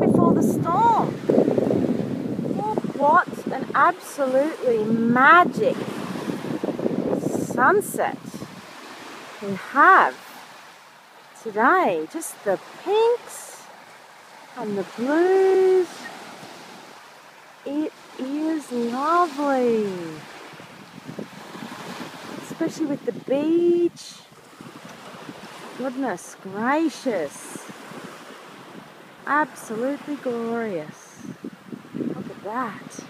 before the storm. What an absolutely magic sunset we have today. Just the pinks and the blues. It is lovely. Especially with the beach. Goodness gracious. Absolutely glorious. Look at that.